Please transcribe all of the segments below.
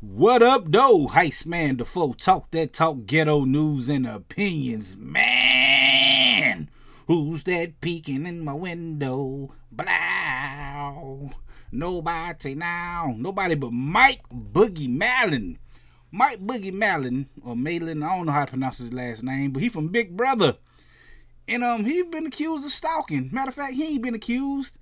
What up, though? Heist Man The Defoe. Talk that talk, ghetto news and opinions. Man, who's that peeking in my window? Blow. Nobody now. Nobody but Mike Boogie Malin. Mike Boogie Malin, or Malin, I don't know how to pronounce his last name, but he from Big Brother. And um, he been accused of stalking. Matter of fact, he ain't been accused.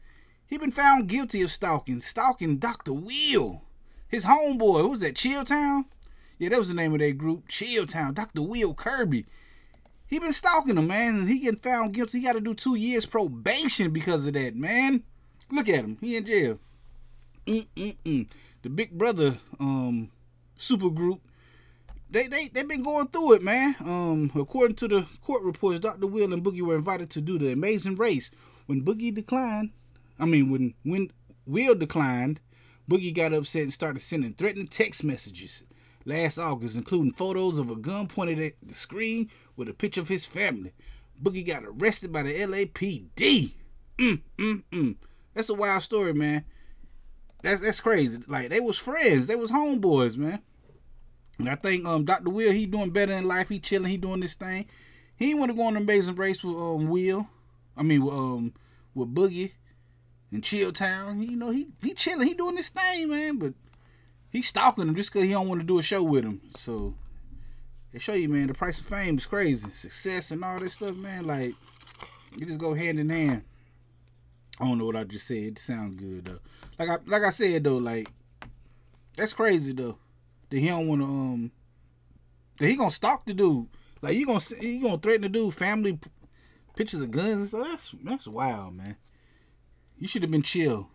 He been found guilty of stalking. Stalking Dr. Will. His homeboy, who was that, Chilltown? Yeah, that was the name of that group, Chilltown. Dr. Will Kirby. He been stalking him, man, and he getting found guilty. He got to do two years probation because of that, man. Look at him. He in jail. Mm-mm-mm. The Big Brother um super group, they they they been going through it, man. Um, according to the court reports, Dr. Will and Boogie were invited to do the Amazing Race. When Boogie declined, I mean when when Will declined, Boogie got upset and started sending threatening text messages last August, including photos of a gun pointed at the screen with a picture of his family. Boogie got arrested by the LAPD. Mm, mm, mm. That's a wild story, man. That's that's crazy. Like they was friends, they was homeboys, man. And I think um Dr. Will he doing better in life. He chilling. He doing this thing. He want to go on an amazing race with um Will. I mean um with Boogie and Chilltown. You know he he chilling. He doing this thing, man. But he stalking him just cause he don't want to do a show with him. So they show you, man. The price of fame is crazy. Success and all this stuff, man. Like you just go hand in hand. I don't know what I just said. It sounds good though. Like I like I said though, like that's crazy though. That he don't want to um. That he gonna stalk the dude. Like you gonna you gonna threaten the dude family pictures of guns and stuff. That's that's wild, man. You should have been chill.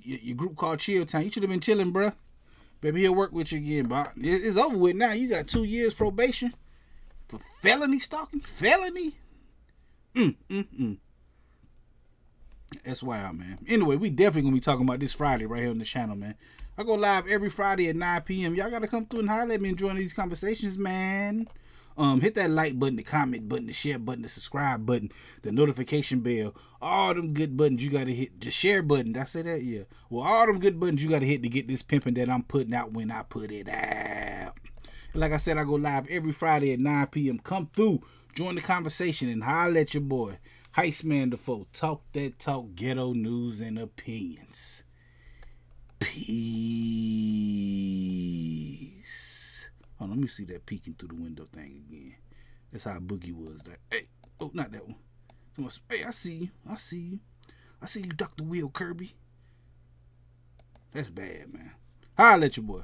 Your, your, group called Chilltown. You should have been chilling, bruh. Baby, he'll work with you again, but it's over with now. You got two years probation for felony stalking. Felony. Mm mm mm. That's wild, man. Anyway, we definitely gonna be talking about this Friday right here on the channel, man. I go live every Friday at 9 p.m. Y'all gotta come through and holler at me and join these conversations, man. Um, hit that like button, the comment button, the share button, the subscribe button, the notification bell, all them good buttons you gotta hit. The share button, did I say that? Yeah. Well, all them good buttons you gotta hit to get this pimping that I'm putting out when I put it out. And like I said, I go live every Friday at 9 p.m. Come through, join the conversation, and holler at your boy. Heistman Defoe. Talk that talk, ghetto news and opinions. Peace. Oh, let me see that peeking through the window thing again. That's how Boogie was. That hey, oh, not that one. Hey, I see you. I see you. I see you, Dr. Will Kirby. That's bad, man. I'll let your boy.